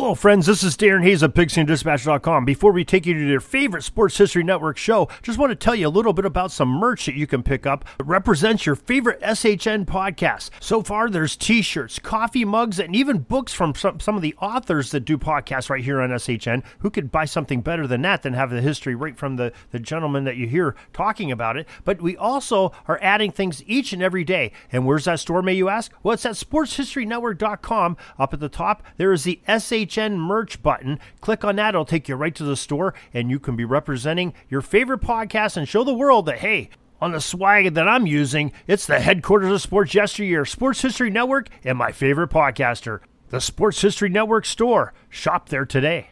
Hello, friends. This is Darren Hayes of PigskinDispatch.com. Before we take you to your favorite Sports History Network show, just want to tell you a little bit about some merch that you can pick up that represents your favorite SHN podcast. So far, there's t shirts, coffee mugs, and even books from some, some of the authors that do podcasts right here on SHN. Who could buy something better than that than have the history right from the, the gentleman that you hear talking about it? But we also are adding things each and every day. And where's that store, may you ask? Well, it's at SportsHistoryNetwork.com. Up at the top, there is the SHN HN merch button. Click on that, it'll take you right to the store, and you can be representing your favorite podcast and show the world that, hey, on the swag that I'm using, it's the headquarters of Sports Yesteryear, Sports History Network, and my favorite podcaster, the Sports History Network store. Shop there today.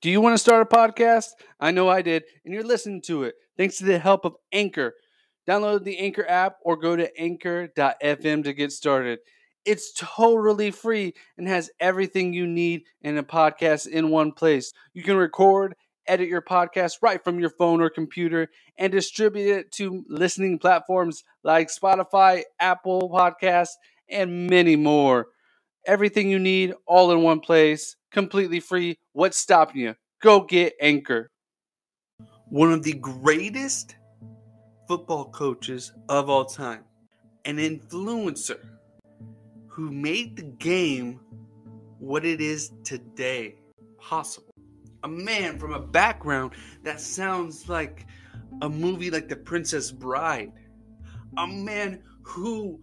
Do you want to start a podcast? I know I did, and you're listening to it thanks to the help of Anchor. Download the Anchor app or go to anchor.fm to get started. It's totally free and has everything you need in a podcast in one place. You can record, edit your podcast right from your phone or computer and distribute it to listening platforms like Spotify, Apple Podcasts, and many more. Everything you need all in one place, completely free. What's stopping you? Go get Anchor. One of the greatest football coaches of all time, an influencer who made the game what it is today possible. A man from a background that sounds like a movie like The Princess Bride. A man who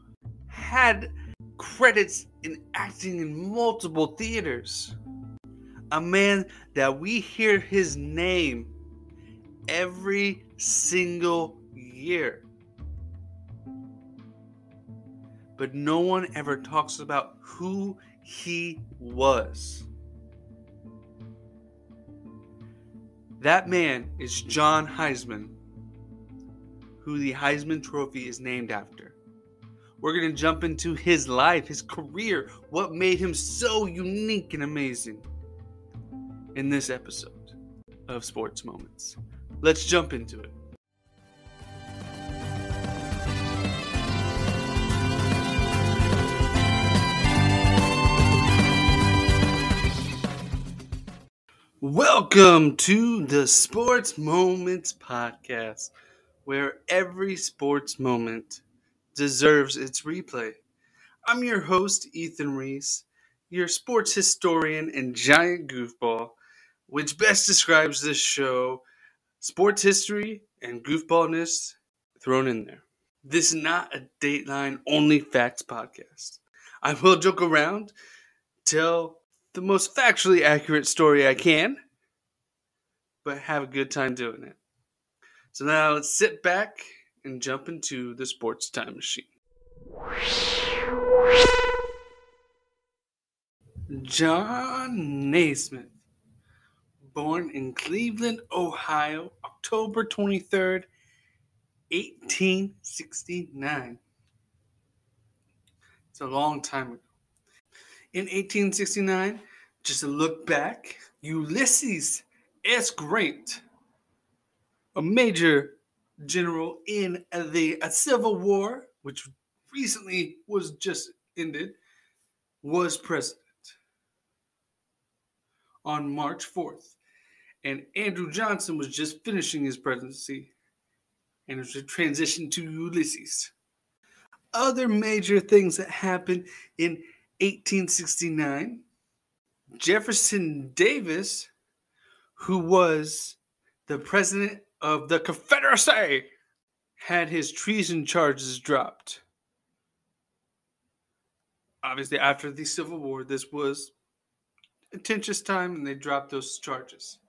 had credits in acting in multiple theaters. A man that we hear his name every single year but no one ever talks about who he was. That man is John Heisman, who the Heisman Trophy is named after. We're going to jump into his life, his career, what made him so unique and amazing in this episode of Sports Moments. Let's jump into it. Welcome to the Sports Moments Podcast, where every sports moment deserves its replay. I'm your host, Ethan Reese, your sports historian and giant goofball, which best describes this show sports history and goofballness thrown in there. This is not a Dateline only facts podcast. I will joke around, tell the most factually accurate story I can, but have a good time doing it. So now let's sit back and jump into the sports time machine. John Naismith, born in Cleveland, Ohio, October 23rd, 1869. It's a long time ago. In 1869, just a look back, Ulysses S. Grant, a major general in the Civil War, which recently was just ended, was president on March 4th. And Andrew Johnson was just finishing his presidency and it was a transition to Ulysses. Other major things that happened in 1869 Jefferson Davis, who was the president of the Confederacy, had his treason charges dropped. Obviously, after the Civil War, this was a contentious time and they dropped those charges.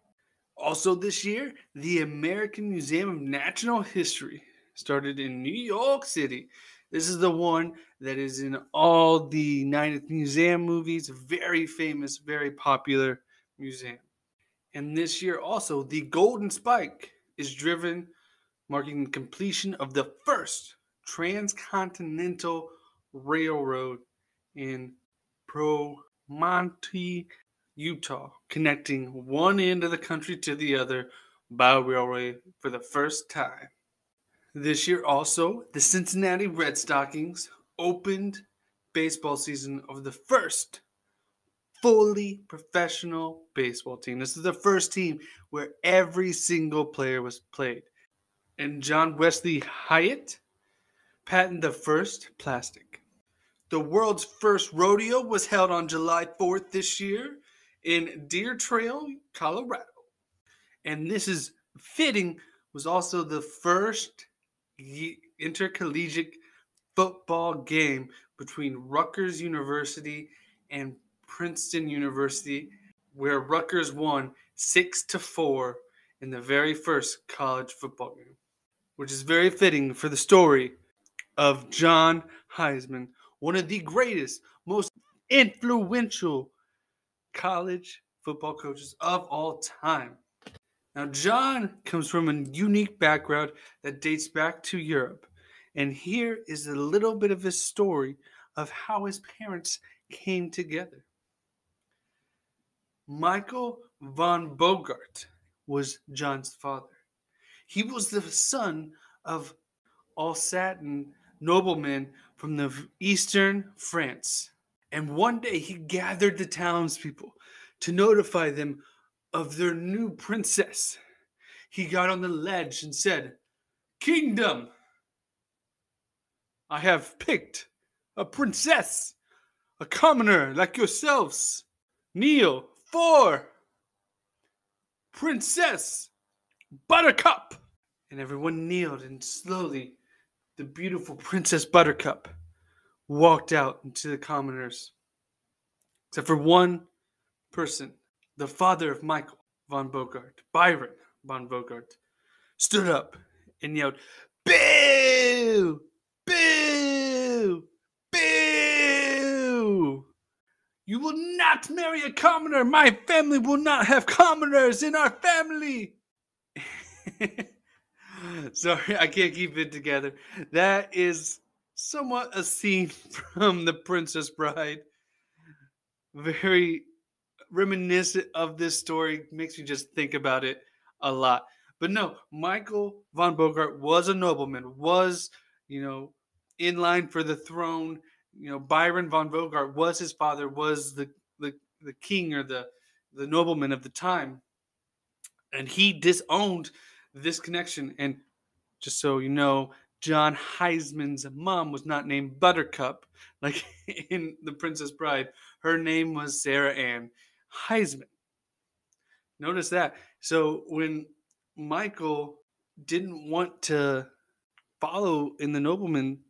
Also, this year, the American Museum of Natural History started in New York City this is the one that is in all the Night at the Museum movies. Very famous, very popular museum. And this year also, the Golden Spike is driven, marking the completion of the first transcontinental railroad in Promontory, Utah, connecting one end of the country to the other by railway for the first time. This year, also, the Cincinnati Red Stockings opened baseball season of the first fully professional baseball team. This is the first team where every single player was played. And John Wesley Hyatt patented the first plastic. The world's first rodeo was held on July 4th this year in Deer Trail, Colorado. And this is fitting, was also the first intercollegiate football game between Rutgers University and Princeton University, where Rutgers won six to four in the very first college football game, which is very fitting for the story of John Heisman, one of the greatest, most influential college football coaches of all time. Now, John comes from a unique background that dates back to Europe. And here is a little bit of his story of how his parents came together. Michael von Bogart was John's father. He was the son of Alsatian noblemen from the eastern France. And one day he gathered the townspeople to notify them of their new princess. He got on the ledge and said, Kingdom, I have picked a princess, a commoner like yourselves. Kneel for Princess Buttercup. And everyone kneeled, and slowly the beautiful Princess Buttercup walked out into the commoners. Except for one person, the father of Michael von Bogaert, Baron von Bogaert, stood up and yelled, Boo! Boo! Boo! You will not marry a commoner. My family will not have commoners in our family. Sorry, I can't keep it together. That is somewhat a scene from The Princess Bride. Very reminiscent of this story. Makes me just think about it a lot. But no, Michael von Bogaert was a nobleman, was, you know, in line for the throne. You know, Baron von Bogaert was his father, was the the, the king or the the nobleman of the time. And he disowned this connection. And just so you know, John Heisman's mom was not named Buttercup like in The Princess Bride. Her name was Sarah Ann Heisman. Notice that. So when Michael didn't want to follow in the nobleman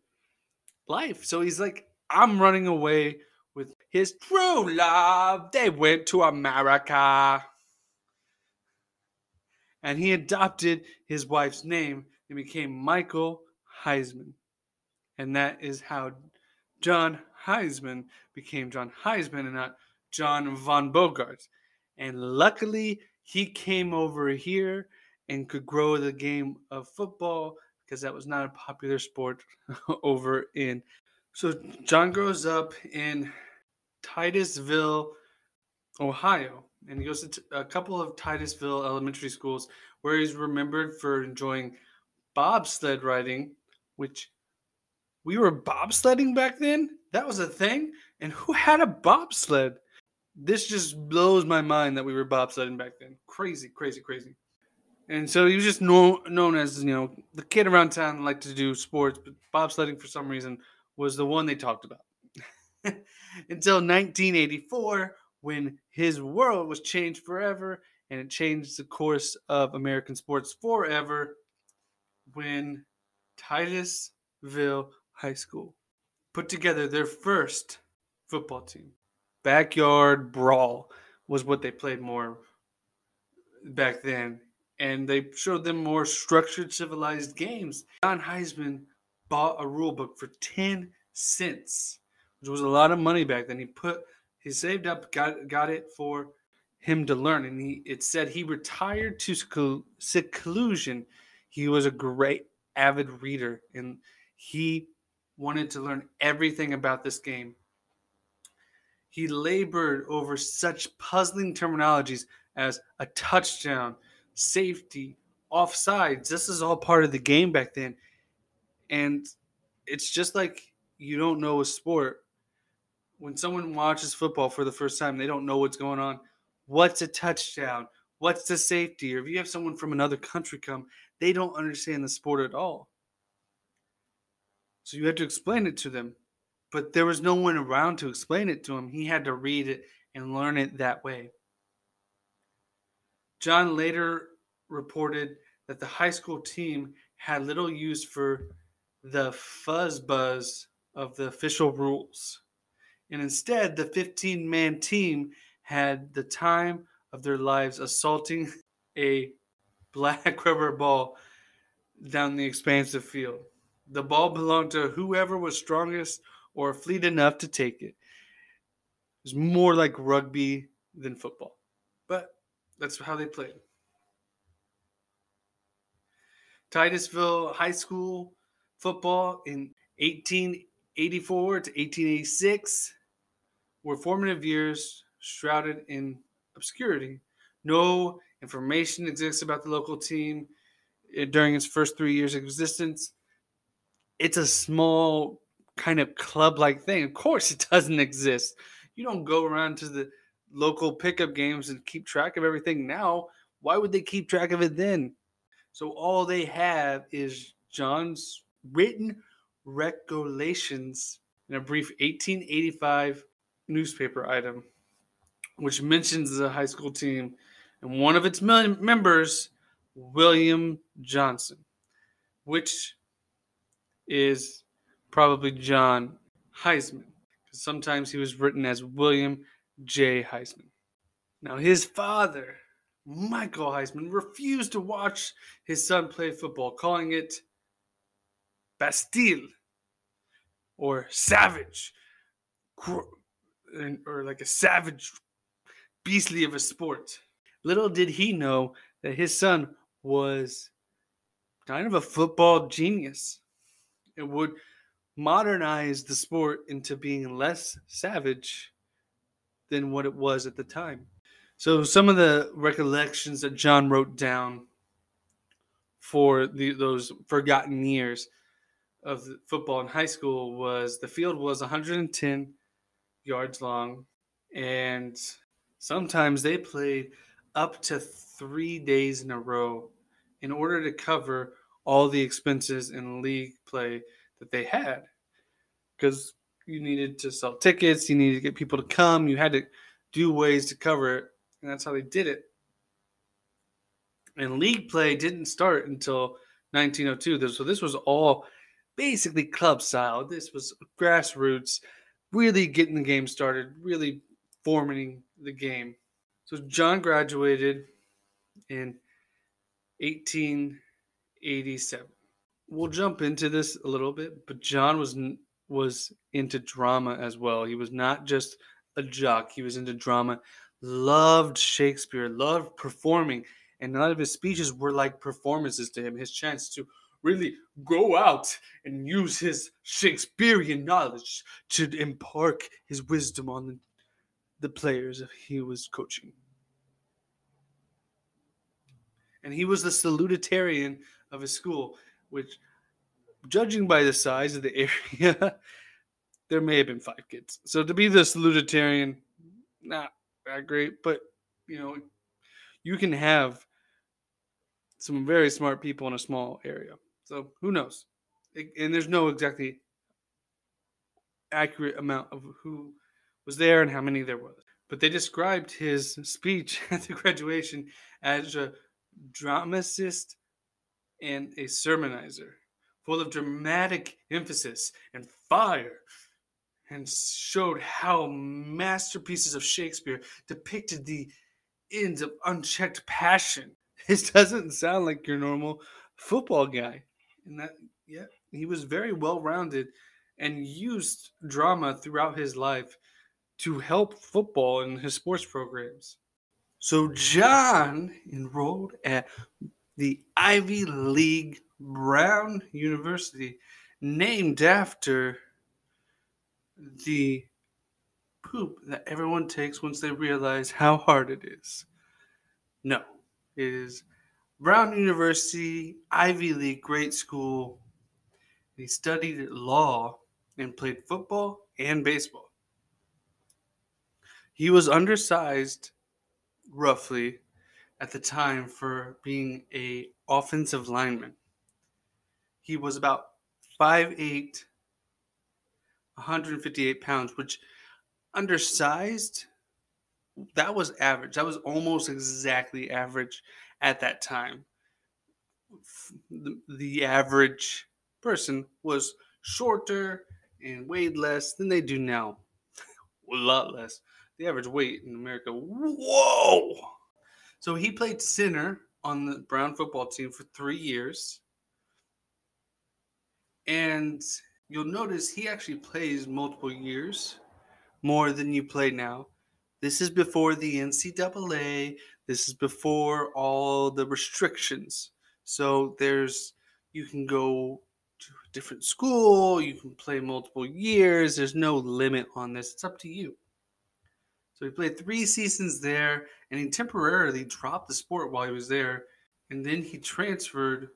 life, so he's like, I'm running away with his true love. They went to America. And he adopted his wife's name and became Michael Heisman. And that is how John Heisman became John Heisman and not John von Bogart. And luckily, he came over here and could grow the game of football because that was not a popular sport over in. So John grows up in Titusville, Ohio, and he goes to a couple of Titusville elementary schools where he's remembered for enjoying bobsled riding, which we were bobsledding back then. That was a thing. And who had a bobsled? This just blows my mind that we were bobsledding back then. Crazy, crazy, crazy. And so he was just know, known as, you know, the kid around town liked to do sports, but bobsledding for some reason was the one they talked about. Until 1984, when his world was changed forever and it changed the course of American sports forever when Titusville High School put together their first football team. Backyard brawl was what they played more back then and they showed them more structured, civilized games. John Heisman bought a rule book for 10 cents, which was a lot of money back then. He put, he saved up, got, got it for him to learn. And he, it said he retired to seclusion. He was a great avid reader and he wanted to learn everything about this game. He labored over such puzzling terminologies as a touchdown, safety, offsides. This is all part of the game back then. And it's just like you don't know a sport when someone watches football for the first time, they don't know what's going on. What's a touchdown? What's the safety? Or if you have someone from another country come, they don't understand the sport at all. So you had to explain it to them. But there was no one around to explain it to him. He had to read it and learn it that way. John later reported that the high school team had little use for the fuzz buzz of the official rules. And instead, the 15 man team had the time of their lives assaulting a black rubber ball down the expansive field. The ball belonged to whoever was strongest or fleet enough to take it. It's more like rugby than football, but that's how they played. Titusville High School football in 1884 to 1886 were formative years shrouded in obscurity. No information exists about the local team eh, during its first three years of existence. It's a small kind of club like thing. Of course, it doesn't exist. You don't go around to the local pickup games and keep track of everything now. Why would they keep track of it then? So all they have is John's written recollections in a brief 1885 newspaper item, which mentions the high school team and one of its members, William Johnson, which is probably John Heisman, because sometimes he was written as William J. Heisman. Now, his father, Michael Heisman, refused to watch his son play football, calling it Bastille or savage or like a savage beastly of a sport. Little did he know that his son was kind of a football genius. It would modernize the sport into being less savage than what it was at the time. So some of the recollections that John wrote down for the, those forgotten years of football in high school was the field was 110 yards long and sometimes they played up to 3 days in a row in order to cover all the expenses in league play that they had because you needed to sell tickets, you needed to get people to come, you had to do ways to cover it, and that's how they did it. And league play didn't start until 1902, so this was all basically club style. This was grassroots, really getting the game started, really forming the game. So John graduated in 1887 we'll jump into this a little bit, but John was was into drama as well. He was not just a jock; he was into drama. Loved Shakespeare, loved performing, and lot of his speeches were like performances to him. His chance to really go out and use his Shakespearean knowledge to impart his wisdom on the, the players he was coaching. And he was the salutatorian of his school which, judging by the size of the area, there may have been five kids. So to be this salutatorian, not that great, but you know, you can have some very smart people in a small area. So who knows? And there's no exactly accurate amount of who was there and how many there was. But they described his speech at the graduation as a dramatist and a sermonizer, full of dramatic emphasis and fire, and showed how masterpieces of Shakespeare depicted the ends of unchecked passion. This doesn't sound like your normal football guy. And that, yeah, he was very well rounded and used drama throughout his life to help football in his sports programs. So John enrolled at the Ivy League Brown University, named after the poop that everyone takes once they realize how hard it is. No, it is Brown University, Ivy League, great school. He studied law and played football and baseball. He was undersized, roughly, at the time for being a offensive lineman. He was about 5'8", 158 pounds, which undersized, that was average. That was almost exactly average at that time. The, the average person was shorter and weighed less than they do now. A lot less. The average weight in America, whoa! So he played center on the Brown football team for three years. And you'll notice he actually plays multiple years more than you play now. This is before the NCAA. This is before all the restrictions. So there's you can go to a different school, you can play multiple years. There's no limit on this. It's up to you. So he played three seasons there, and he temporarily dropped the sport while he was there, and then he transferred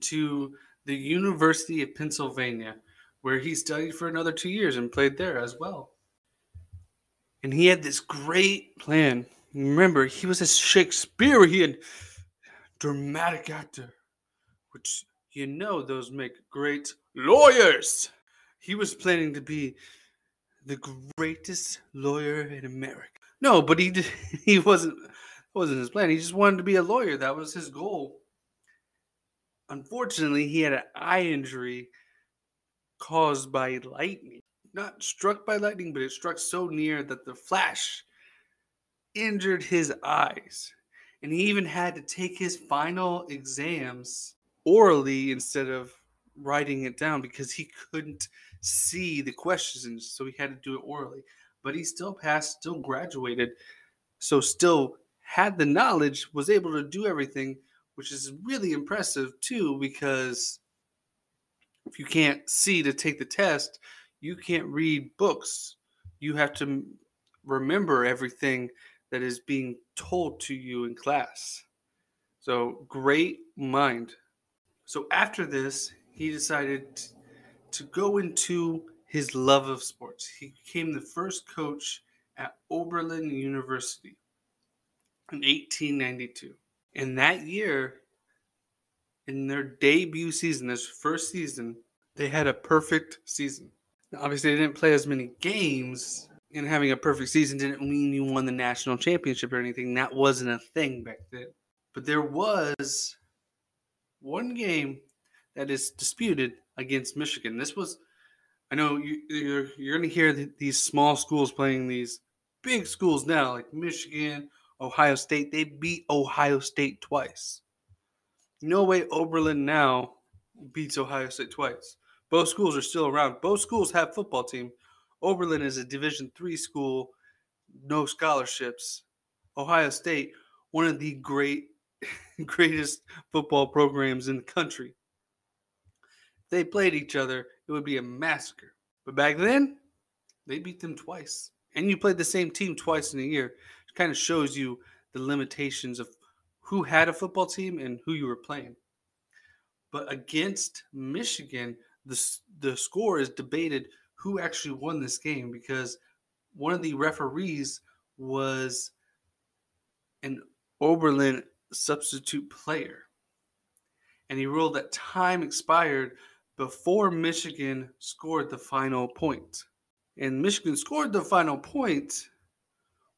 to the University of Pennsylvania, where he studied for another two years and played there as well. And he had this great plan. Remember, he was a Shakespearean dramatic actor, which you know those make great lawyers. He was planning to be the greatest lawyer in America. No, but he did, he wasn't wasn't his plan. He just wanted to be a lawyer. That was his goal. Unfortunately, he had an eye injury caused by lightning. Not struck by lightning, but it struck so near that the flash injured his eyes. And he even had to take his final exams orally instead of writing it down because he couldn't see the questions, so he had to do it orally. But he still passed, still graduated, so still had the knowledge, was able to do everything, which is really impressive too, because if you can't see to take the test, you can't read books. You have to remember everything that is being told to you in class. So, great mind. So, after this, he decided to go into his love of sports. He became the first coach at Oberlin University in 1892. And that year, in their debut season, this first season, they had a perfect season. Now, obviously, they didn't play as many games, and having a perfect season didn't mean you won the national championship or anything. That wasn't a thing back then. But there was one game that is disputed against Michigan. This was, I know you, you're you're going to hear these small schools playing these big schools now, like Michigan, Ohio State. They beat Ohio State twice. No way Oberlin now beats Ohio State twice. Both schools are still around. Both schools have football team. Oberlin is a Division three school, no scholarships. Ohio State, one of the great, greatest football programs in the country they played each other, it would be a massacre. But back then, they beat them twice. And you played the same team twice in a year. It kind of shows you the limitations of who had a football team and who you were playing. But against Michigan, the, the score is debated who actually won this game because one of the referees was an Oberlin substitute player. And he ruled that time expired before Michigan scored the final point. And Michigan scored the final point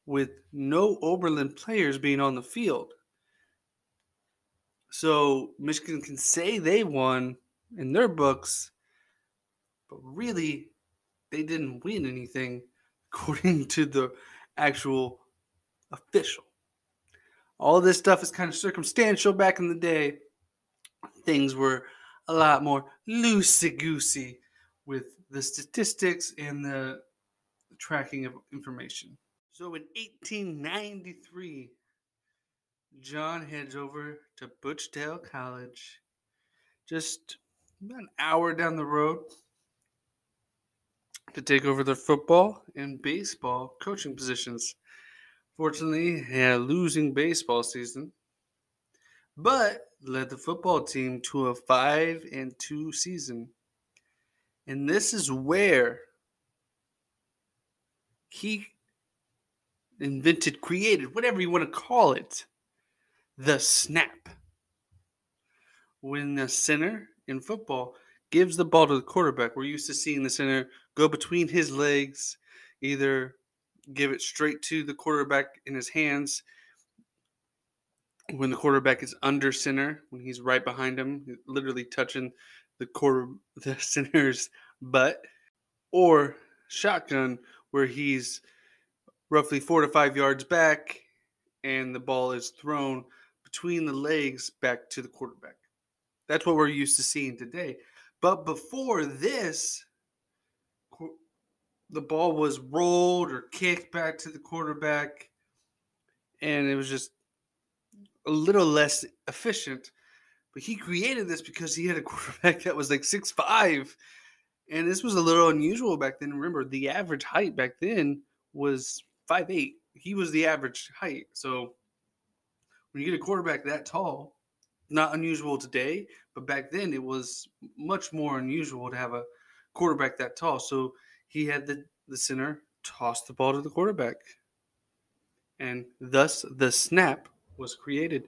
with no Oberlin players being on the field. So Michigan can say they won in their books, but really they didn't win anything according to the actual official. All this stuff is kind of circumstantial back in the day. Things were a lot more loosey goosey with the statistics and the tracking of information. So in 1893, John heads over to Buchtel College, just an hour down the road, to take over the football and baseball coaching positions. Fortunately, he had a losing baseball season, but led the football team to a 5 and 2 season. And this is where he invented, created, whatever you want to call it, the snap. When the center in football gives the ball to the quarterback, we're used to seeing the center go between his legs, either give it straight to the quarterback in his hands when the quarterback is under center, when he's right behind him, literally touching the quarter the center's butt, or shotgun where he's roughly four to five yards back and the ball is thrown between the legs back to the quarterback. That's what we're used to seeing today. But before this, the ball was rolled or kicked back to the quarterback, and it was just a little less efficient. But he created this because he had a quarterback that was like six five, and this was a little unusual back then. Remember, the average height back then was five eight. He was the average height. So when you get a quarterback that tall, not unusual today, but back then it was much more unusual to have a quarterback that tall. So he had the, the center toss the ball to the quarterback. And thus the snap was created.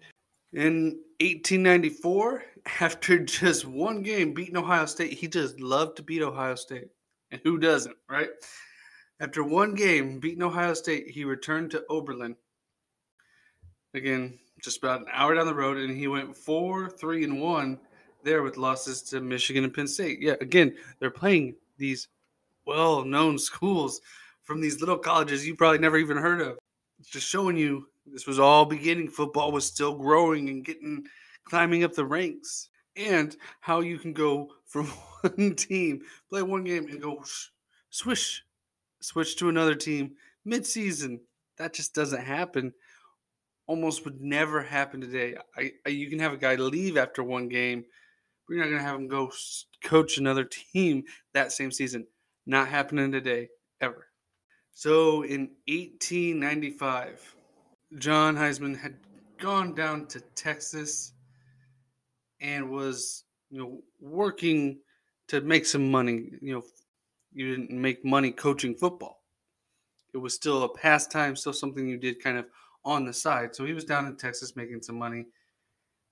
In 1894, after just one game beating Ohio State, he just loved to beat Ohio State. And who doesn't, right? After one game beating Ohio State, he returned to Oberlin. Again, just about an hour down the road, and he went four, three, and one there with losses to Michigan and Penn State. Yeah, again, they're playing these well known schools from these little colleges you probably never even heard of. Just showing you this was all beginning. Football was still growing and getting climbing up the ranks. And how you can go from one team, play one game, and go swish, switch to another team mid season. That just doesn't happen almost would never happen today. I, I, you can have a guy leave after one game, but you're not going to have him go coach another team that same season. Not happening today, ever. So in 1895, John Heisman had gone down to Texas and was, you know, working to make some money. You know, you didn't make money coaching football. It was still a pastime, still something you did kind of on the side. So he was down in Texas making some money.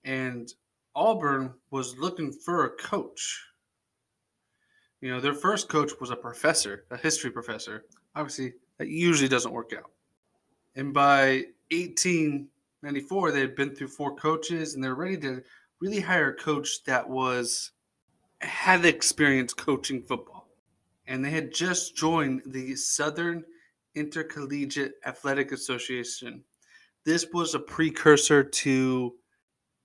And Auburn was looking for a coach. You know, their first coach was a professor, a history professor. Obviously, that usually doesn't work out. And by 1894, they had been through four coaches and they're ready to really hire a coach that was had experience coaching football. And they had just joined the Southern Intercollegiate Athletic Association, this was a precursor to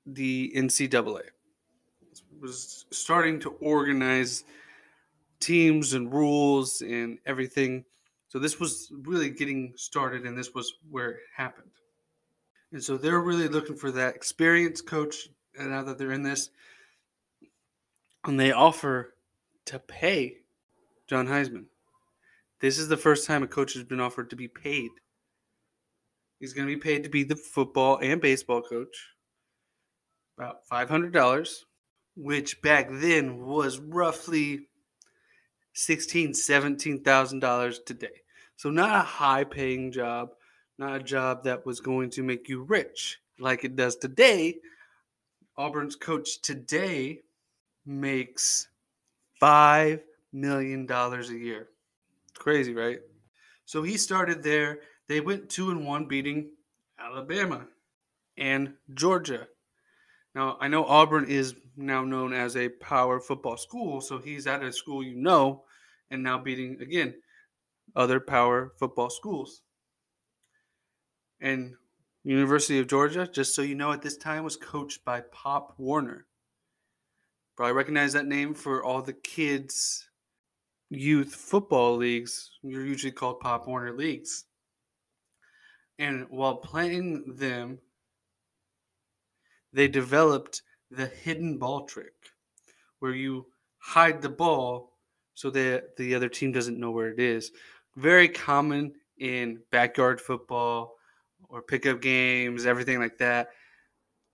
the NCAA. It was starting to organize teams and rules and everything. So this was really getting started, and this was where it happened. And so they're really looking for that experienced coach. And now that they're in this, and they offer to pay John Heisman. This is the first time a coach has been offered to be paid He's going to be paid to be the football and baseball coach. About $500, which back then was roughly $16,000, $17,000 today. So, not a high paying job, not a job that was going to make you rich like it does today. Auburn's coach today makes $5 million a year. Crazy, right? So he started there they went two and one, beating Alabama and Georgia. Now I know Auburn is now known as a power football school, so he's at a school you know, and now beating again other power football schools. And University of Georgia, just so you know, at this time was coached by Pop Warner. Probably recognize that name for all the kids' youth football leagues. You're usually called Pop Warner leagues. And while playing them, they developed the hidden ball trick where you hide the ball so that the other team doesn't know where it is. Very common in backyard football or pickup games, everything like that.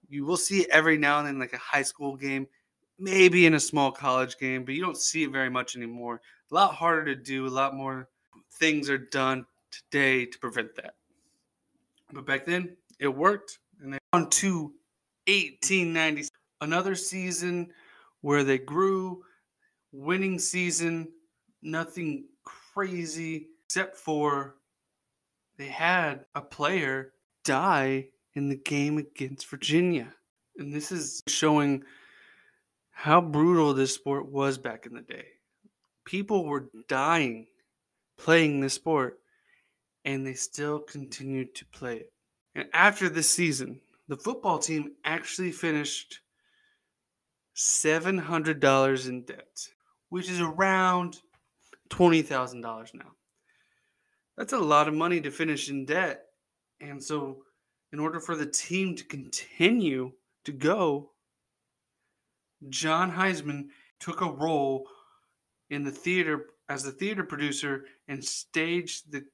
You will see it every now and then, like a high school game, maybe in a small college game, but you don't see it very much anymore. A lot harder to do, a lot more things are done today to prevent that. But back then, it worked. And they on to 1890, another season where they grew, winning season, nothing crazy except for they had a player die in the game against Virginia. And this is showing how brutal this sport was back in the day. People were dying playing this sport, and they still continued to play it. And after this season, the football team actually finished $700 in debt, which is around $20,000 now. That's a lot of money to finish in debt. And so, in order for the team to continue to go, John Heisman took a role in the theater as the theater producer and staged the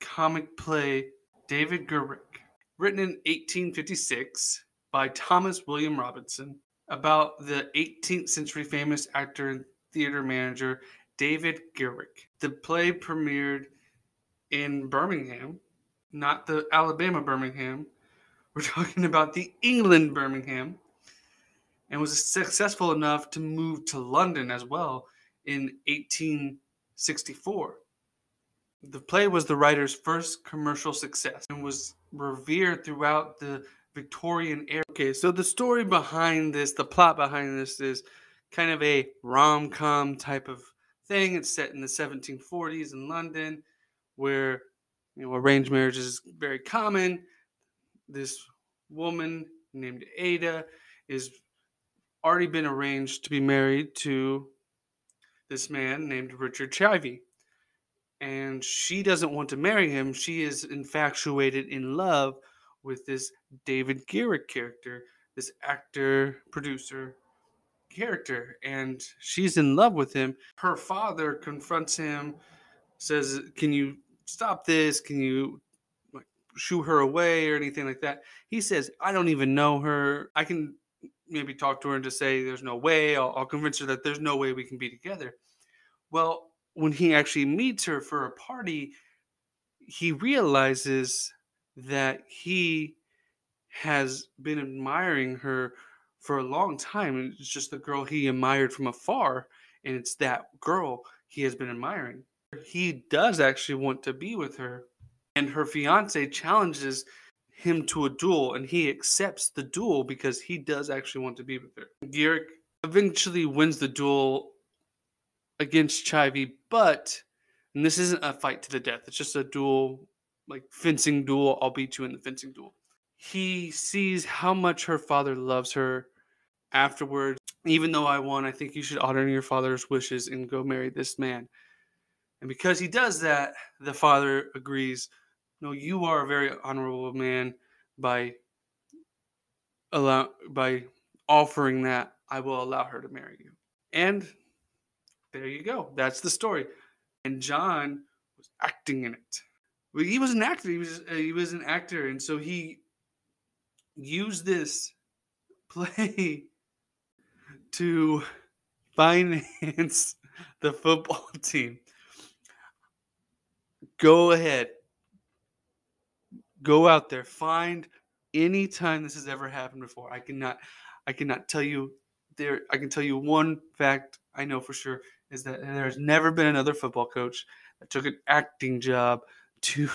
comic play David Garrick, written in 1856 by Thomas William Robertson about the 18th century famous actor and theater manager David Garrick. The play premiered in Birmingham, not the Alabama Birmingham. We're talking about the England Birmingham, and was successful enough to move to London as well in 1864. The play was the writer's first commercial success and was revered throughout the Victorian era. Okay, so the story behind this, the plot behind this is kind of a rom com type of thing. It's set in the 1740s in London where you know arranged marriage is very common. This woman named Ada is already been arranged to be married to this man named Richard Chivey. And she doesn't want to marry him. She is infatuated in love with this David Garrick character, this actor, producer character. And she's in love with him. Her father confronts him, says, Can you stop this? Can you like shoo her away or anything like that? He says, I don't even know her. I can maybe talk to her and just say, There's no way. I'll, I'll convince her that there's no way we can be together. Well, when he actually meets her for a party, he realizes that he has been admiring her for a long time. It's just the girl he admired from afar, and it's that girl he has been admiring he does actually want to be with her. And her fiance challenges him to a duel, and he accepts the duel because he does actually want to be with her. Garrick eventually wins the duel against Chivey, but and this isn't a fight to the death. It's just a duel, like fencing duel. I'll beat you in the fencing duel. He sees how much her father loves her afterwards. Even though I won, I think you should honor your father's wishes and go marry this man. And because he does that, the father agrees, No, you are a very honorable man by allow by offering that, I will allow her to marry you. And there you go. That's the story. And John was acting in it. But he was an actor. He was uh, he was an actor, and so he used this play to finance the football team go ahead. Go out there. Find any time this has ever happened before. I cannot I cannot tell you there I can tell you one fact I know for sure is that there's never been another football coach that took an acting job to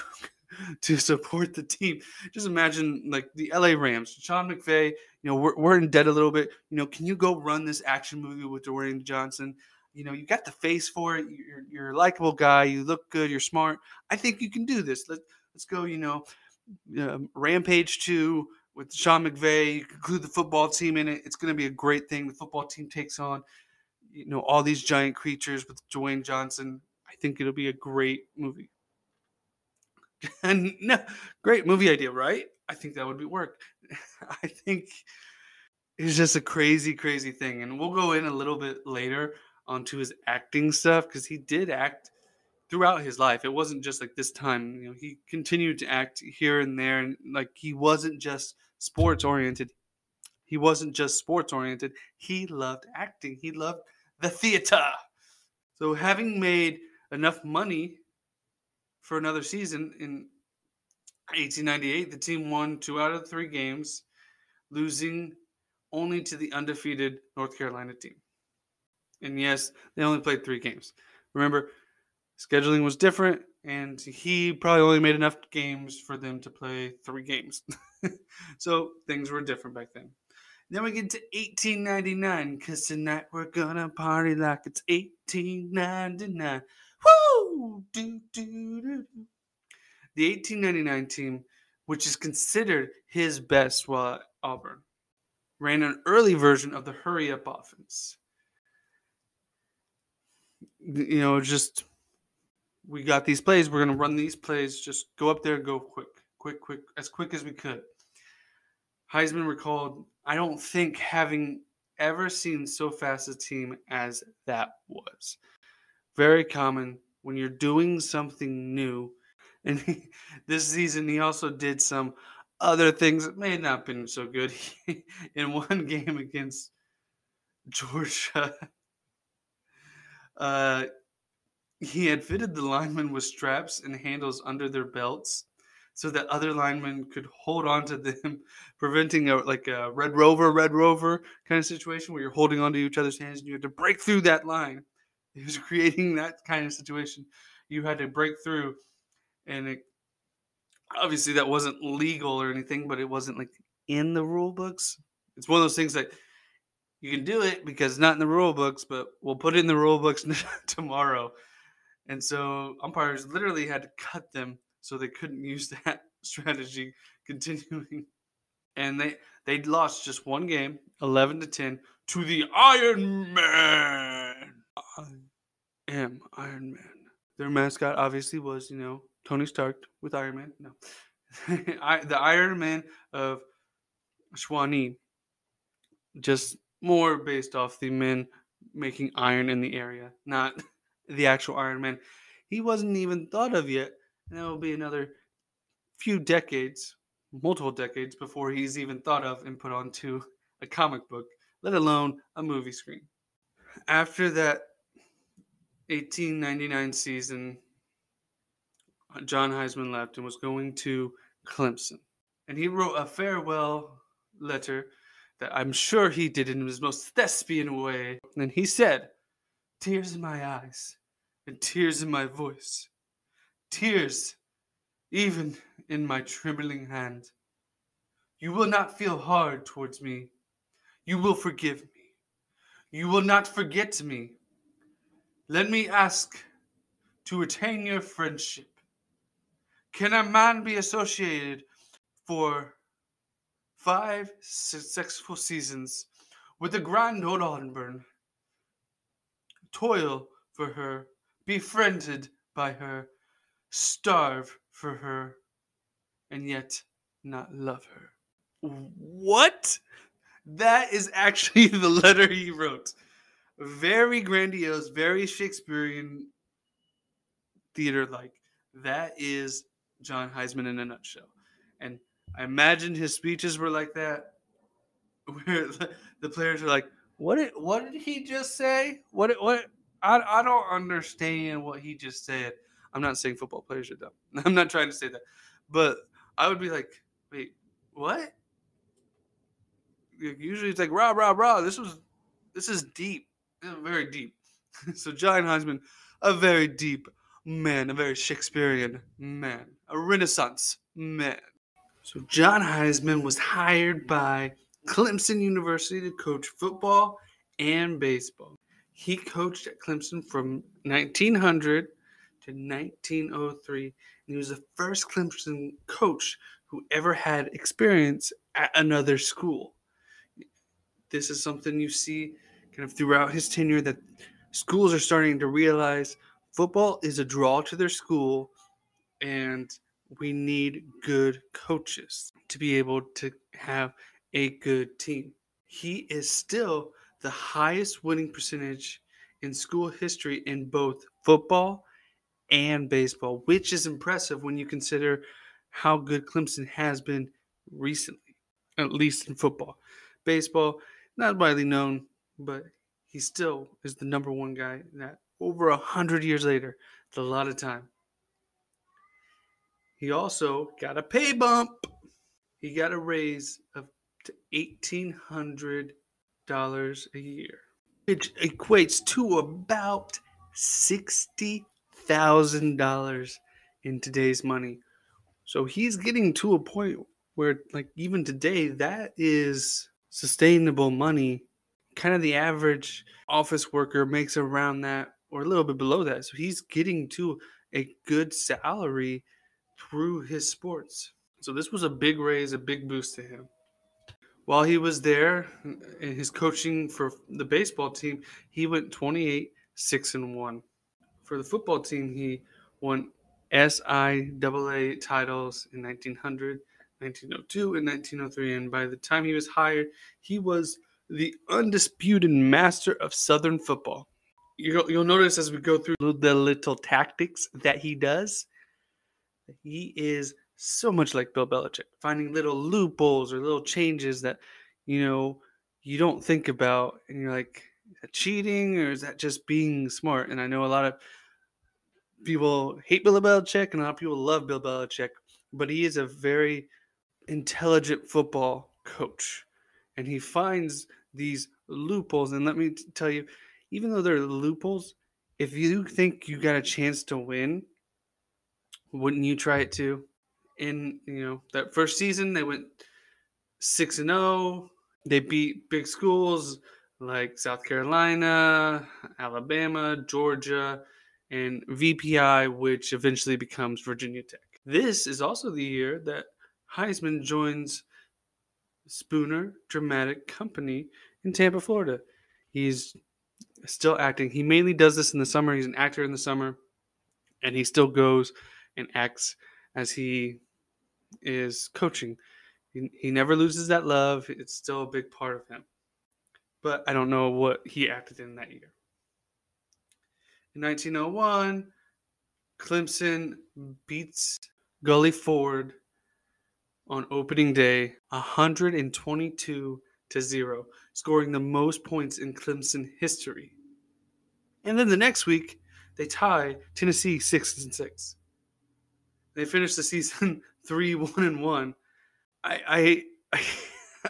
to support the team. Just imagine like the LA Rams, Sean McVay, you know, we're, we're in debt a little bit. You know, can you go run this action movie with Dwayne Johnson? you know, you got the face for it. You're, you're a likable guy. You look good. You're smart. I think you can do this. Let, let's go, you know, um, Rampage 2 with Sean McVay. You include the football team in it. It's going to be a great thing. The football team takes on, you know, all these giant creatures with Dwayne Johnson. I think it'll be a great movie. and no, great movie idea, right? I think that would be work. I think it's just a crazy, crazy thing. And we'll go in a little bit later onto his acting stuff because he did act throughout his life. It wasn't just like this time. You know, he continued to act here and there, and like he wasn't just sports oriented. He wasn't just sports oriented. He loved acting. He loved the theater. So having made enough money for another season in 1898, the team won two out of three games, losing only to the undefeated North Carolina team. And yes, they only played three games. Remember, scheduling was different, and he probably only made enough games for them to play three games. so things were different back then. Then we get to 1899, because tonight we're gonna party like it's 1899. Do, do, do. The 1899 team, which is considered his best while at Auburn, ran an early version of the hurry up offense. You know, just we got these plays, we're going to run these plays, just go up there, go quick, quick, quick, as quick as we could. Heisman recalled, I don't think having ever seen so fast a team as that was. Very common when you're doing something new and he, this season, he also did some other things that may have not been so good. in one game against Georgia, uh, he had fitted the linemen with straps and handles under their belts so that other linemen could hold on to them, preventing a like a Red Rover, Red Rover kind of situation where you're holding onto each other's hands and you have to break through that line. He was creating that kind of situation. You had to break through and it obviously that wasn't legal or anything, but it wasn't like in the rule books. It's one of those things that you can do it because it's not in the rule books, but we'll put it in the rule books tomorrow. And so umpires literally had to cut them so they couldn't use that strategy continuing. And they they lost just one game, 11 to 10 to the Iron Man. Am Iron Man. Their mascot obviously was, you know, Tony Stark with Iron Man. No, I, the Iron Man of Shawnee. Just more based off the men making iron in the area, not the actual Iron Man. He wasn't even thought of yet, and that will be another few decades, multiple decades, before he's even thought of and put onto a comic book, let alone a movie screen. After that 1899 season, John Heisman left and was going to Clemson. And he wrote a farewell letter that I'm sure he did in his most thespian way. And he said, Tears in my eyes and tears in my voice, tears even in my trembling hand. You will not feel hard towards me. You will forgive me. You will not forget me. Let me ask to retain your friendship can a man be associated for five successful seasons with the grand old Auburn, toil for her, befriended by her, starve for her, and yet not love her? What? That is actually the letter he wrote. Very grandiose, very Shakespearean theater like. That is John Heisman in a nutshell. And I imagine his speeches were like that, where the players are like, "What did what did he just say? What what? I I don't understand what he just said." I'm not saying football players are dumb. I'm not trying to say that, but I would be like, "Wait, what?" Usually it's like rah rah rah. This was this is deep. Very deep. so John Heisman, a very deep man, a very Shakespearean man, a Renaissance man. So John Heisman was hired by Clemson University to coach football and baseball. He coached at Clemson from 1900 to 1903, and he was the first Clemson coach who ever had experience at another school. This is something you see kind of throughout his tenure that schools are starting to realize football is a draw to their school, and we need good coaches to be able to have a good team. He is still the highest winning percentage in school history in both football and baseball, which is impressive when you consider how good Clemson has been recently, at least in football. Baseball, not widely known, but he still is the number one guy that over a hundred years later. It's a lot of time. he also got a pay bump. He got a raise of to $1,800 a year, which equates to about $60,000 in today's money. So he's getting to a point where, like, even today, that is sustainable money. Kind of the average office worker makes around that or a little bit below that. So he's getting to a good salary through his sports. So this was a big raise, a big boost to him. While he was there in his coaching for the baseball team, he went 28 6 and 1. For the football team, he won SIAA titles in 1900, 1902, and 1903. And by the time he was hired, he was the undisputed master of Southern football. You'll, you'll notice as we go through the little tactics that he does, he is so much like Bill Belichick, finding little loopholes or little changes that, you know, you don't think about. And you're like, cheating or is that just being smart? And I know a lot of people hate Bill Belichick and a lot of people love Bill Belichick, but he is a very intelligent football coach. And he finds these loopholes. And let me tell you, even though they're loopholes, if you think you got a chance to win, wouldn't you try it too? In you know that first season, they went six and zero. Oh. They beat big schools like South Carolina, Alabama, Georgia, and VPI, which eventually becomes Virginia Tech. This is also the year that Heisman joins Spooner Dramatic Company in Tampa, Florida. He's still acting. He mainly does this in the summer. He's an actor in the summer, and he still goes and acts as he is coaching. He, he never loses that love. It's still a big part of him. But I don't know what he acted in that year. In 1901, Clemson beats Guilford on opening day 122 to 0, scoring the most points in Clemson history. And then the next week, they tie Tennessee 6 and 6. They finish the season 3 1 and 1. I, I, I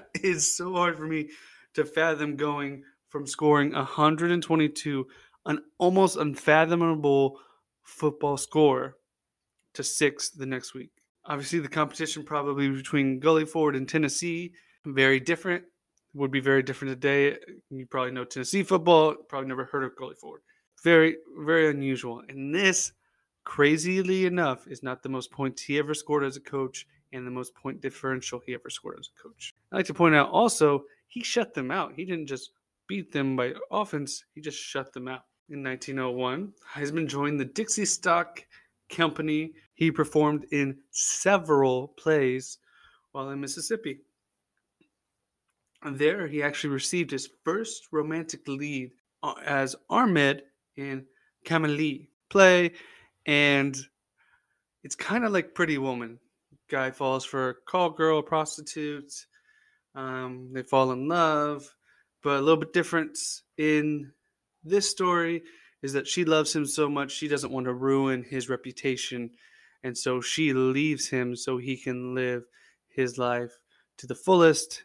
it's so hard for me to fathom going from scoring 122 an almost unfathomable football score to six the next week. Obviously, the competition probably between Guilford and Tennessee very different. Would be very different today. You probably know Tennessee football. Probably never heard of Guilford. Very, very unusual. And this, crazily enough, is not the most points he ever scored as a coach and the most point differential he ever scored as a coach. I like to point out also, he shut them out. He didn't just beat them by offense, he just shut them out. In 1901, Heisman joined the Dixie Stock Company. He performed in several plays while in Mississippi. There, he actually received his first romantic lead uh, as Armand in Camille play, and it's kind of like Pretty Woman. Guy falls for a call girl, prostitute. Um, they fall in love, but a little bit different in this story is that she loves him so much she doesn't want to ruin his reputation. And so she leaves him so he can live his life to the fullest.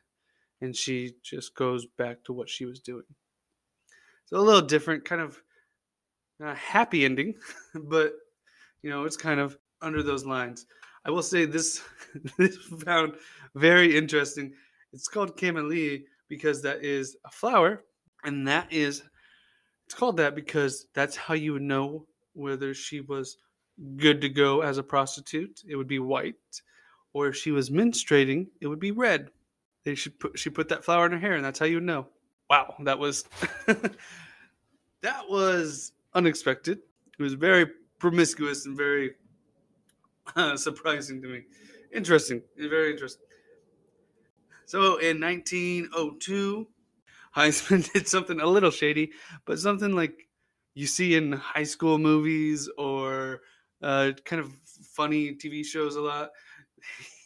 And she just goes back to what she was doing. So a little different kind of happy ending but you know it's kind of under those lines. I will say this this found very interesting. It's called camellia because that is a flower and that is it's called that because that's how you would know whether she was good to go as a prostitute. It would be white, or if she was menstruating, it would be red. They should put she put that flower in her hair, and that's how you would know. Wow, that was that was unexpected. It was very promiscuous and very surprising to me. Interesting, very interesting. So in 1902, Heisman did something a little shady, but something like you see in high school movies or uh, kind of funny TV shows a lot.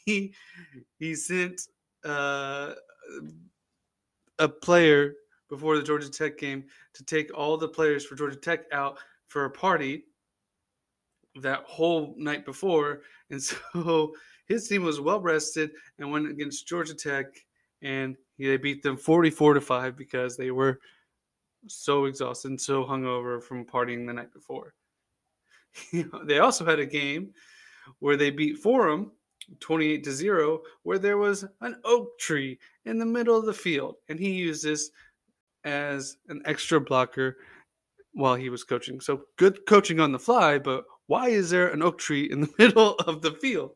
He he sent uh, a player before the Georgia Tech game to take all the players for Georgia Tech out for a party that whole night before. And so his team was well rested and went against Georgia Tech and they beat them 44 to 5 because they were so exhausted and so hungover from partying the night before. they also had a game where they beat Furman 28 to 0 where there was an oak tree in the middle of the field and he used this as an extra blocker while he was coaching. So good coaching on the fly, but why is there an oak tree in the middle of the field?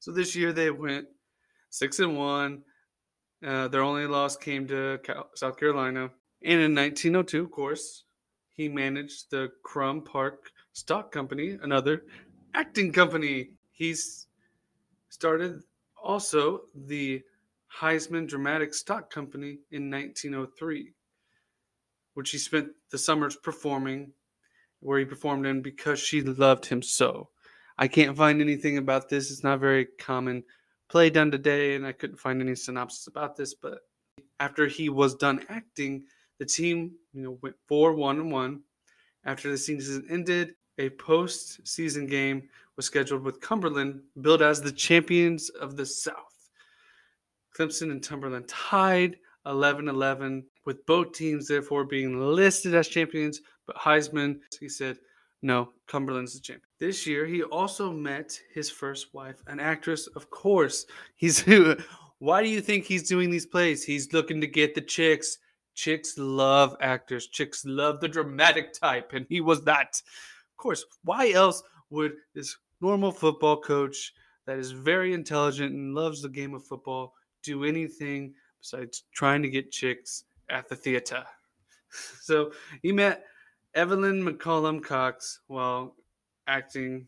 So this year they went 6 and 1. Uh, their only loss came to Cal- South Carolina. And in 1902, of course, he managed the Crum Park Stock Company, another acting company. He's started also the Heisman Dramatic Stock Company in 1903, which he spent the summers performing, where he performed in because she loved him so. I can't find anything about this. It's not very common play done today, and I couldn't find any synopsis about this. But after he was done acting, the team, you know, went four one and one. After the season ended, a post-season game was scheduled with Cumberland, billed as the champions of the South. Clemson and Cumberland tied 11-11, with both teams therefore being listed as champions. But Heisman, he said, no, Cumberland's the champion. This year, he also met his first wife, an actress. Of course, he's. why do you think he's doing these plays? He's looking to get the chicks. Chicks love actors. Chicks love the dramatic type, and he was that. Of course, why else would this normal football coach that is very intelligent and loves the game of football do anything besides trying to get chicks at the theater? So he met Evelyn McCollum Cox while acting.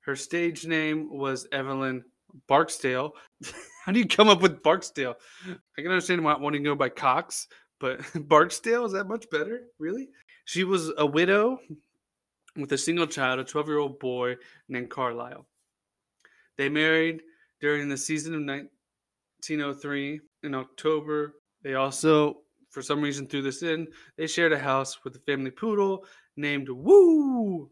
Her stage name was Evelyn Barksdale. How do you come up with Barksdale? I can understand why wanting to go by Cox, but Barksdale is that much better? Really? She was a widow with a single child, a 12 year old boy named Carlisle. They married during the season of 1903 in October. They also, for some reason, threw this in. They shared a house with a family poodle named Woo.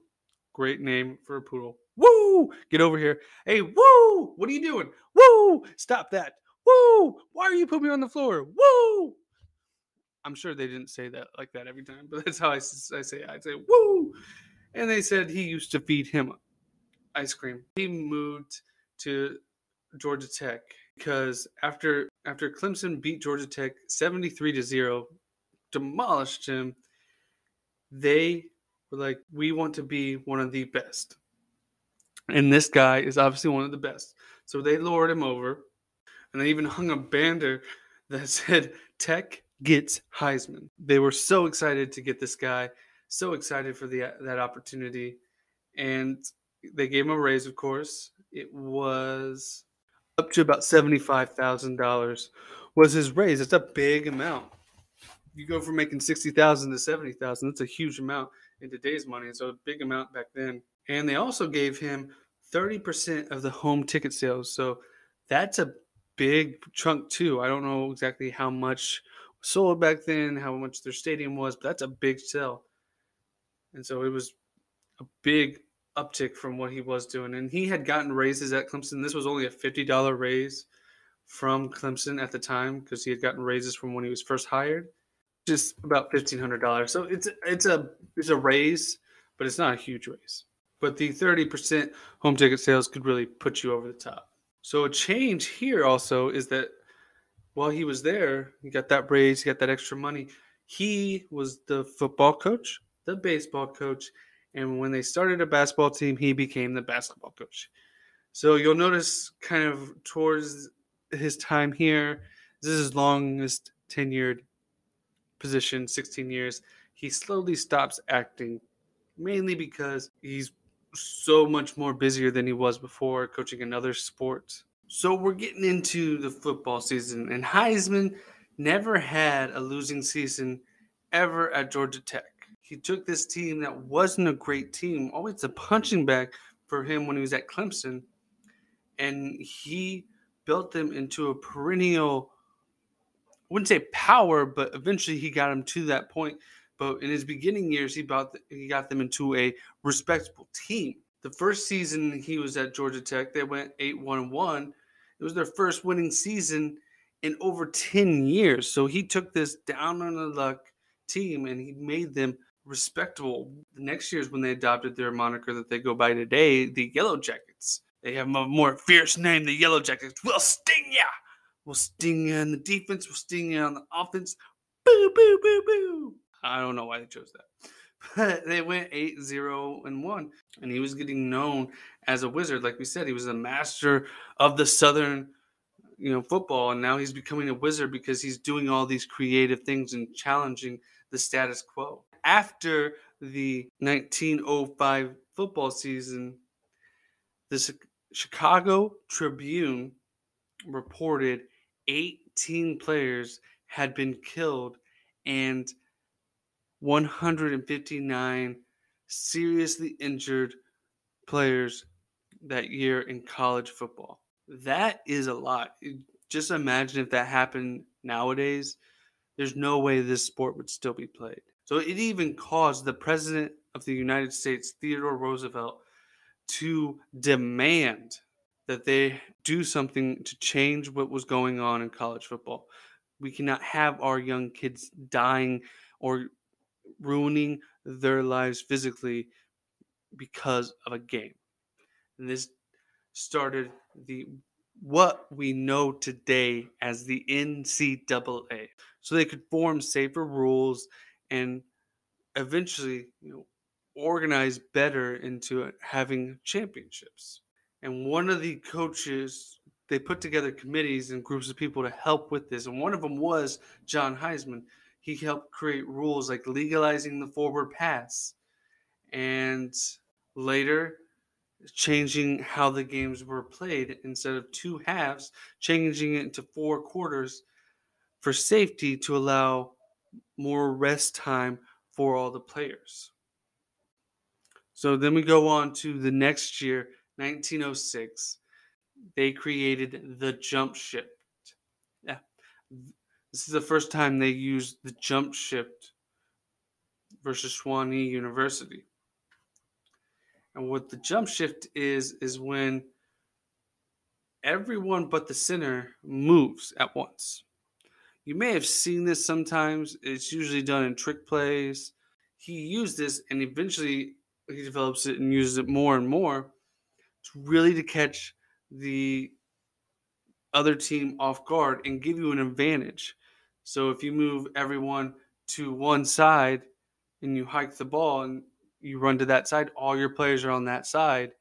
Great name for a poodle. Woo! Get over here. Hey, woo! What are you doing? Woo! Stop that. Woo! Why are you putting me on the floor? Woo! I'm sure they didn't say that like that every time, but that's how I, I say it. I say woo, and they said he used to feed him ice cream. He moved to Georgia Tech because after after Clemson beat Georgia Tech 73 to 0, demolished him, they like, we want to be one of the best. And this guy is obviously one of the best. So they lured him over and they even hung a banner that said Tech gets Heisman. They were so excited to get this guy, so excited for the that opportunity, and they gave him a raise. Of course, it was up to about seventy five thousand dollars. Was his raise? It's a big amount. You go from making sixty thousand to seventy thousand. That's a huge amount in today's money. So a big amount back then. And they also gave him thirty percent of the home ticket sales. So that's a big chunk too. I don't know exactly how much sold back then, how much their stadium was, but that's a big sell. And so it was a big uptick from what he was doing. And he had gotten raises at Clemson. This was only a $50 raise from Clemson at the time because he had gotten raises from when he was first hired, just about $1,500. So it's it's a it's a raise, but it's not a huge raise. But the 30% home ticket sales could really put you over the top. So a change here also is that while he was there, he got that raise, he got that extra money. He was the football coach, the baseball coach, and when they started a basketball team, he became the basketball coach. So you'll notice kind of towards his time here, this is his longest tenured position, 16 years. He slowly stops acting, mainly because he's so much more busier than he was before coaching another sport. So we're getting into the football season, and Heisman never had a losing season ever at Georgia Tech. He took this team that wasn't a great team, always a punching bag for him when he was at Clemson, and he built them into a perennial, wouldn't say power, but eventually he got them to that point But in his beginning years, he brought he got them into a respectable team. The first season he was at Georgia Tech, they went eight one one. It was their first winning season in over ten years. So he took this down on the luck team and he made them respectable. The next year is when they adopted their moniker that they go by today, the Yellow Jackets. They have a more fierce name, the Yellow Jackets. We'll sting ya. We'll sting you on the defense. We'll sting you on the offense. Boo, boo, boo, boo. I don't know why they chose that. But they went 8 0 and 1. And he was getting known as a wizard. Like we said, he was a master of the Southern you know football and now he's becoming a wizard because he's doing all these creative things and challenging the status quo after the 1905 football season the chicago tribune reported 18 players had been killed and 159 seriously injured players that year in college football. That is a lot. Just imagine if that happened nowadays. There's no way this sport would still be played. So it even caused the president of the United States, Theodore Roosevelt, to demand that they do something to change what was going on in college football. We cannot have our young kids dying or ruining their lives physically because of a game. And this started the what we know today as the NCAA. So they could form safer rules and eventually, you know, organize better into having championships. And one of the coaches, they put together committees and groups of people to help with this. And one of them was John Heisman he helped create rules like legalizing the forward pass and later changing how the games were played instead of two halves, changing it into four quarters for safety to allow more rest time for all the players. So then we go on to the next year, 1906. They created the jump shift. Yeah. This is the first time they used the jump shift versus Shawnee University. And what the jump shift is, is when everyone but the center moves at once. You may have seen this sometimes. It's usually done in trick plays. He used this and eventually he develops it and uses it more and more really to catch the other team off guard and give you an advantage. So if you move everyone to one side and you hike the ball and you run to that side, all your players are on that side,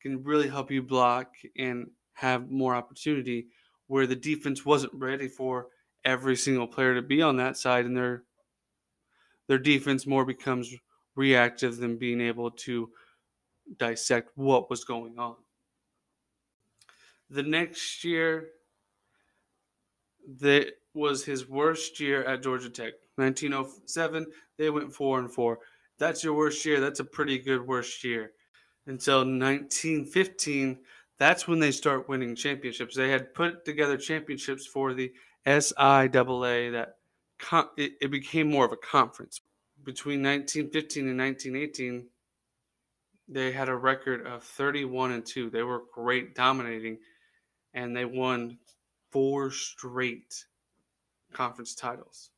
can really help you block and have more opportunity where the defense wasn't ready for every single player to be on that side and their their defense more becomes reactive than being able to dissect what was going on. The next year, that was his worst year at Georgia Tech. 1907, they went four and four. That's your worst year. That's a pretty good worst year. Until 1915, that's when they start winning championships. They had put together championships for the SIAA. That it, it became more of a conference. Between 1915 and 1918, they had a record of 31 and two. They were great, dominating, and they won four straight conference titles.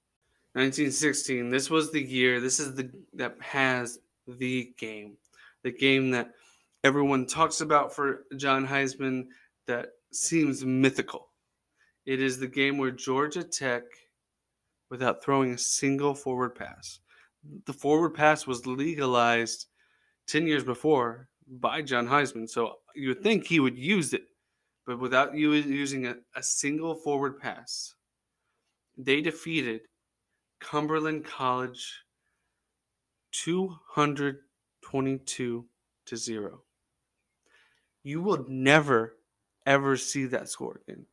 1916. This was the year. This is the that has the game, the game that everyone talks about for John Heisman that seems mythical. It is the game where Georgia Tech, without throwing a single forward pass, the forward pass was legalized 10 years before by John Heisman. So you would think he would use it, but without you using a, a single forward pass, they defeated Cumberland College 222 to 0. You will never ever see that score again.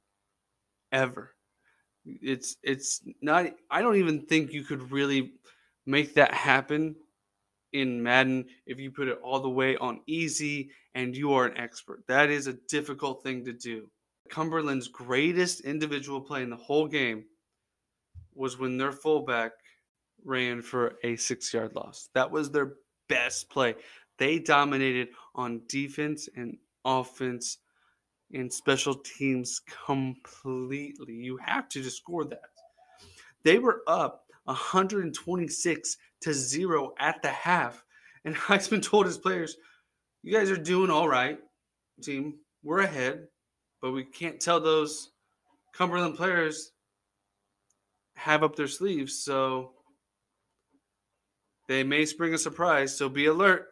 Ever. It's it's not I don't even think you could really make that happen in Madden if you put it all the way on easy and you are an expert. That is a difficult thing to do. Cumberland's greatest individual play in the whole game was when their fullback ran for a six yard loss. That was their best play. They dominated on defense and offense and special teams completely. You have to just score that. They were up 126 to 0 at the half. And Heisman told his players, You guys are doing all right, team. We're ahead, but we can't tell those Cumberland players have up their sleeves. So they may spring a surprise. So be alert.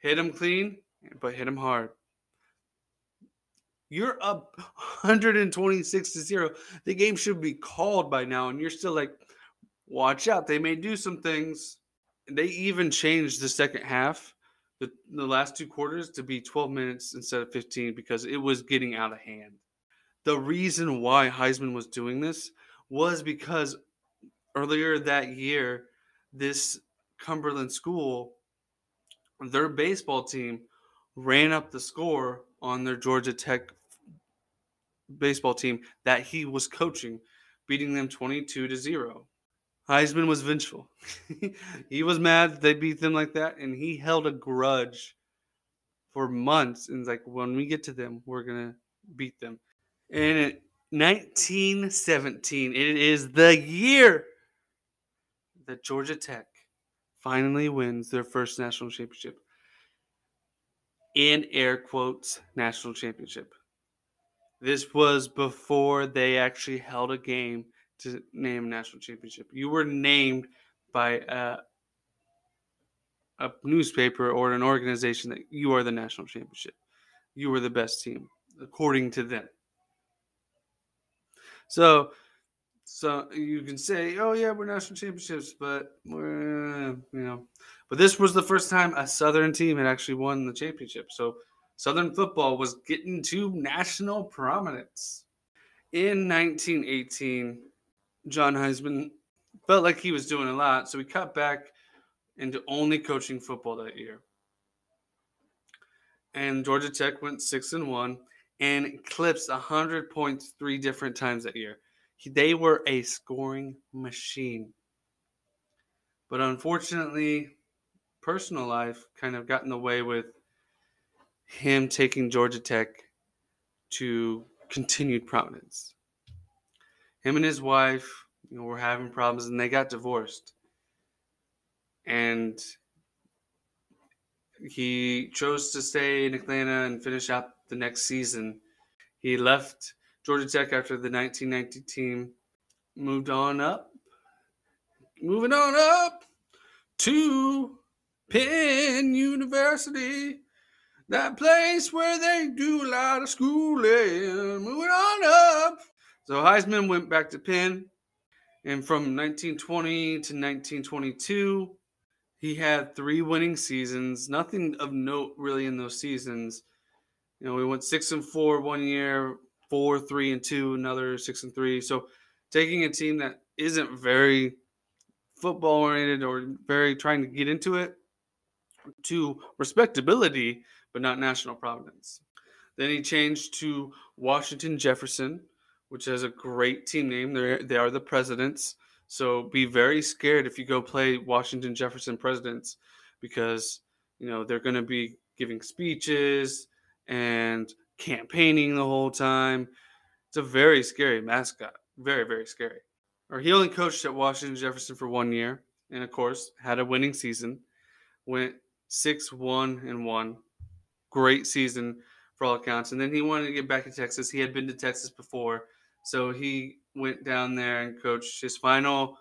Hit them clean, but hit them hard. You're up 126 to 0. The game should be called by now, and you're still like, watch out. They may do some things. They even changed the second half, the, the last two quarters, to be 12 minutes instead of 15 because it was getting out of hand. The reason why Heisman was doing this was because earlier that year, this Cumberland school, their baseball team ran up the score on their Georgia Tech baseball team that he was coaching, beating them 22 to 0. Heisman was vengeful. he was mad they beat them like that, and he held a grudge for months. And like, when we get to them, we're to beat them. And in 1917, it is the year that Georgia Tech finally wins their first national championship. In air quotes, national championship. This was before they actually held a game to name national championship. You were named by a, a newspaper or an organization that you are the national championship. You were the best team, according to them. So so you can say, "Oh yeah, we're national championships," but we're you know, but this was the first time a Southern team had actually won the championship. So Southern football was getting to national prominence. In 1918, John Heisman felt like he was doing a lot, so he cut back into only coaching football that year. And Georgia Tech went six and one and eclipsed 100 points three different times that year. They were a scoring machine. But unfortunately, personal life kind of got in the way with him taking Georgia Tech to continued prominence. Him and his wife you know, were having problems and they got divorced. And he chose to stay in Atlanta and finish out the next season. He left Georgia Tech after the 1990 team moved on up. Moving on up to Penn University, that place where they do a lot of schooling. Moving on up. So Heisman went back to Penn, and from 1920 to 1922, he had three winning seasons. Nothing of note really in those seasons. You know, we went six and four one year, four, three, and two, another six and three. So taking a team that isn't very football oriented or very trying to get into it to respectability, but not national prominence. Then he changed to Washington Jefferson, which has a great team name. They're, they are the presidents. So be very scared if you go play Washington Jefferson presidents because, you know, they're going to be giving speeches and campaigning the whole time. It's a very scary mascot. Very, very scary. Or he only coached at Washington Jefferson for one year, and of course had a winning season. Went six one and one, great season for all accounts. And then he wanted to get back to Texas. He had been to Texas before, so he went down there and coached his final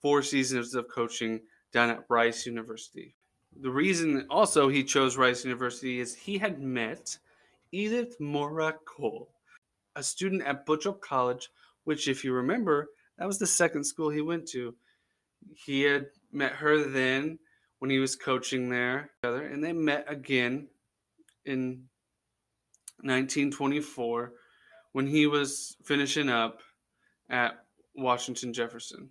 four seasons of coaching down at Rice University. The reason also he chose Rice University is he had met Edith Mora Cole, a student at Buchtel College, which, if you remember, that was the second school he went to. He had met her then when he was coaching there, and they met again in 1924 when he was finishing up at Washington Jefferson.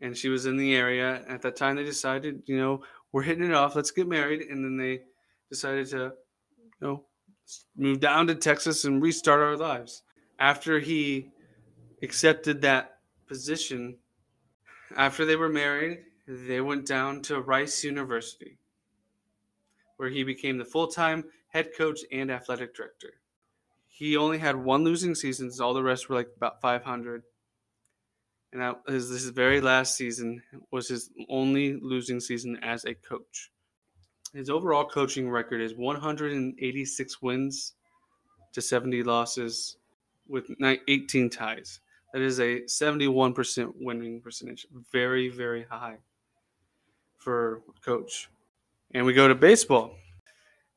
And she was in the area. At that time, they decided, you know, we're hitting it off. Let's get married. And then they decided to, you know, move down to Texas and restart our lives. After he accepted that position After they were married, they went down to Rice University, where he became the full time head coach and athletic director. He only had one losing season, so all the rest were like about 500. And his, his very last season was his only losing season as a coach. His overall coaching record is 186 wins to 70 losses with 18 ties. That is a 71% winning percentage. Very, very high for coach. And we go to baseball.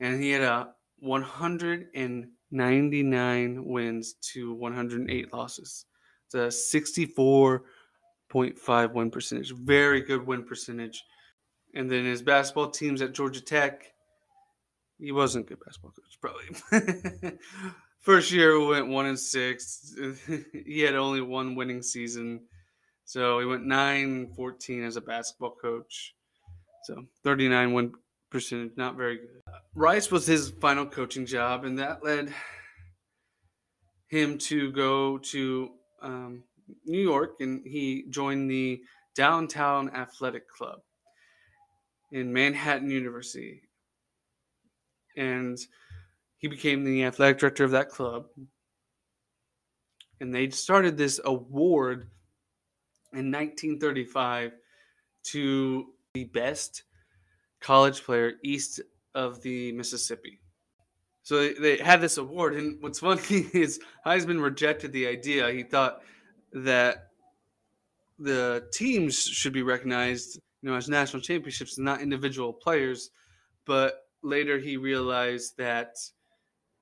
And he had a 199 wins to 108 losses. It's a 64.5 win percentage. Very good win percentage. And then his basketball teams at Georgia Tech, he wasn't a good basketball coach, probably. First year we went one and six. he had only one winning season. So he went 9 14 as a basketball coach. So 39 win percentage, not very good. Rice was his final coaching job, and that led him to go to um, New York, and he joined the Downtown Athletic Club in Manhattan University. And he became the athletic director of that club. And they started this award in 1935 to the best college player east of the Mississippi. So they, had this award, and what's funny is Heisman rejected the idea. He thought that the teams should be recognized, you know, as national championships, not individual players. But later he realized that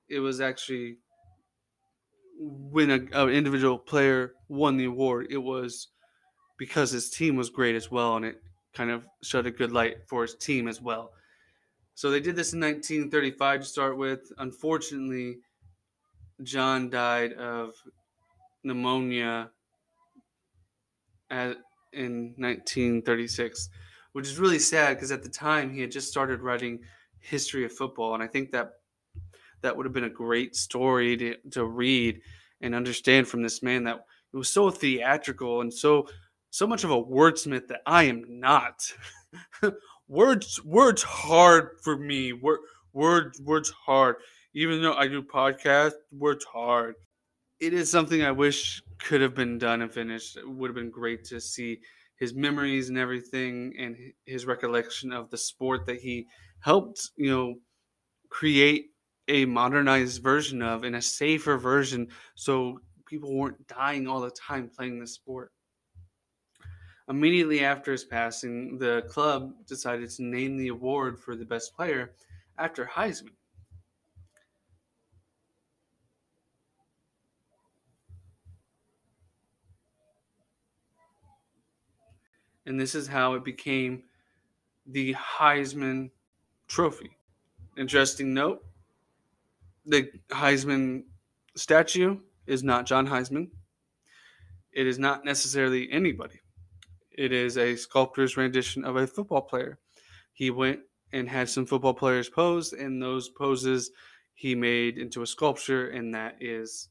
it was actually when an individual player won the award, it was because his team was great as well, and it kind of shed a good light for his team as well. So they did this in 1935 to start with. Unfortunately, John died of pneumonia at, in 1936, which is really sad because at the time he had just started writing history of football, and I think that that would have been a great story to, to read and understand from this man that it was so theatrical and so so much of a wordsmith that I am not. words words hard for me. Word words words hard. Even though I do podcast, words hard. It is something I wish could have been done and finished. It would have been great to see his memories and everything and his recollection of the sport that he helped, you know, create a modernized version of and a safer version so people weren't dying all the time playing the sport. Immediately after his passing, the club decided to name the award for the best player after Heisman. And this is how it became the Heisman Trophy. Interesting note the Heisman statue is not John Heisman. It is not necessarily anybody. It is a sculptor's rendition of a football player. He went and had some football players pose, and those poses he made into a sculpture, and that is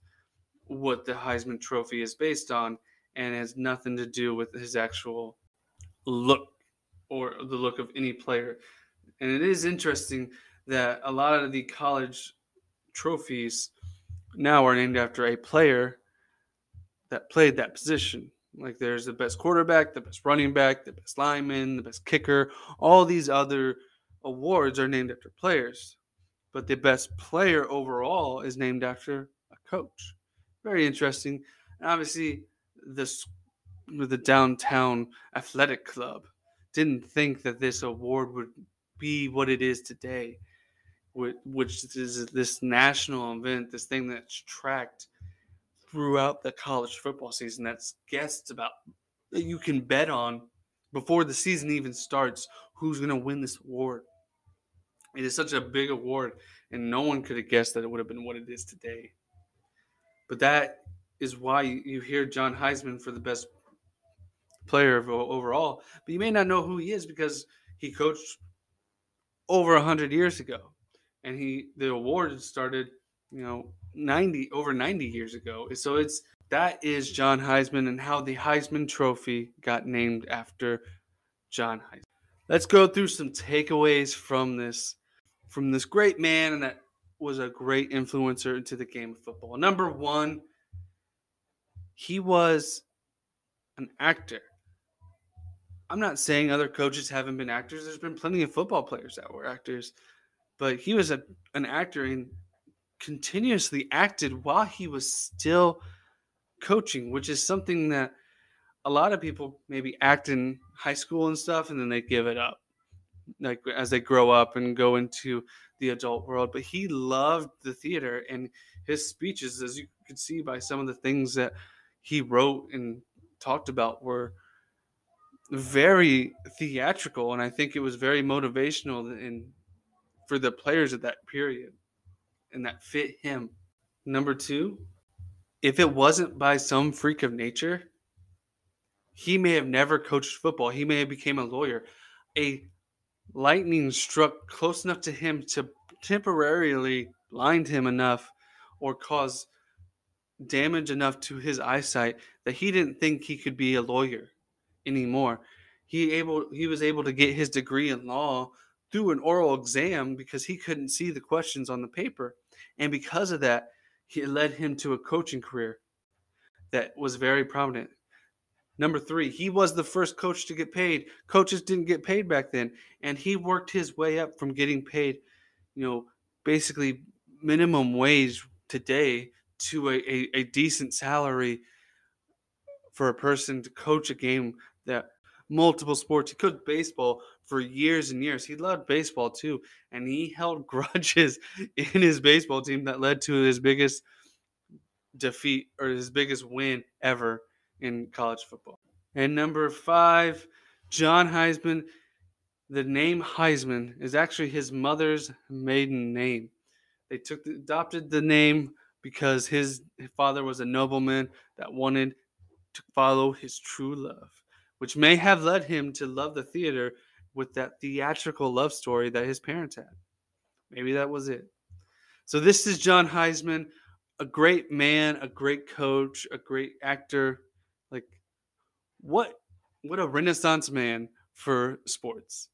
what the Heisman Trophy is based on, and has nothing to do with his actual look or the look of any player. And it is interesting that a lot of the college trophies now are named after a player that played that position. Like there's the best quarterback, the best running back, the best lineman, the best kicker. All these other awards are named after players. But the best player overall is named after a coach. Very interesting. And obviously, this the downtown athletic club didn't think that this award would be what it is today which is this national event, this thing that's tracked throughout the college football season. That's guessed about that you can bet on before the season even starts who's going to win this award. It is such a big award, and no one could have guessed that it would have been what it is today. But that is why you hear John Heisman for the best player overall, but you may not know who he is because he coached over 100 years ago and he the award started you know 90 over 90 years ago so it's That is John Heisman and how the Heisman Trophy got named after John Heisman. Let's go through some takeaways from this from this great man and that was a great influencer into the game of football. Number 1, he was an actor. I'm not saying other coaches haven't been actors. There's been plenty of football players that were actors, but he was a, an actor and continuously acted while he was still coaching, which is something that a lot of people maybe act in high school and stuff and then they give it up like as they grow up and go into the adult world. But he loved the theater and his speeches as you could see by some of the things that he wrote and talked about were very theatrical and i think it was very motivational and for the players at that period and that fit him number two if it wasn't by some freak of nature he may have never coached football he may have became a lawyer a lightning struck close enough to him to temporarily blind him enough or cause damage enough to his eyesight that he didn't think he could be a lawyer anymore. He able he was able to get his degree in law through an oral exam because he couldn't see the questions on the paper. And because of that, it led him to a coaching career that was very prominent. Number three, he was the first coach to get paid. Coaches didn't get paid back then, and he worked his way up from getting paid, you know, basically minimum wage today to a, a, a decent salary for a person to coach a game that multiple sports. He coached baseball for years and years. He loved baseball too, and he held grudges in his baseball team that led to his biggest defeat or his biggest win ever in college football. And number five, John Heisman. The name Heisman is actually his mother's maiden name. They took the, adopted the name because his father was a nobleman that wanted to follow his true love, which may have led him to love the theater with that theatrical love story that his parents had. Maybe that was it. So this is John Heisman, a great man, a great coach, a great actor, like what what a renaissance man for sports.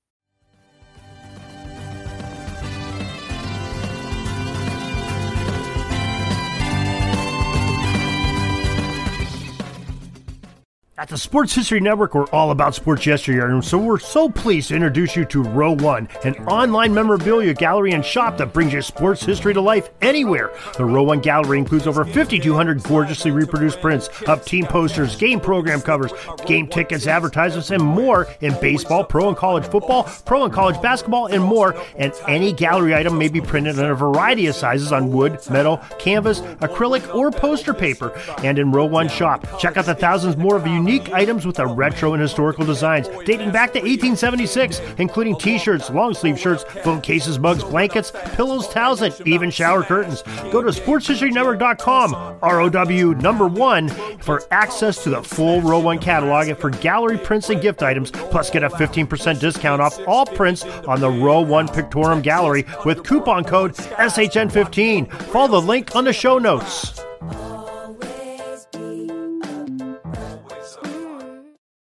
At the Sports History Network, we're all about sports yesteryear, and so we're so pleased to introduce you to Row One, an online memorabilia gallery and shop that brings your sports history to life anywhere. The Row One gallery includes over 5,200 gorgeously reproduced prints of team posters, game program covers, game tickets, advertisements, and more in baseball, pro and college football, pro and college basketball, and more. And any gallery item may be printed in a variety of sizes on wood, metal, canvas, acrylic, or poster paper. And in Row One shop, check out the thousands more of unique unique items with a retro and historical designs dating back to 1876, including t shirts, long sleeve shirts, phone cases, mugs, blankets, pillows, towels, and even shower curtains. Go to sportshistorynetwork.com, ROW number one, for access to the full Row 1 catalog and for gallery prints and gift items, plus get a 15% discount off all prints on the Row 1 Pictorium Gallery with coupon code SHN15. Follow the link on the show notes.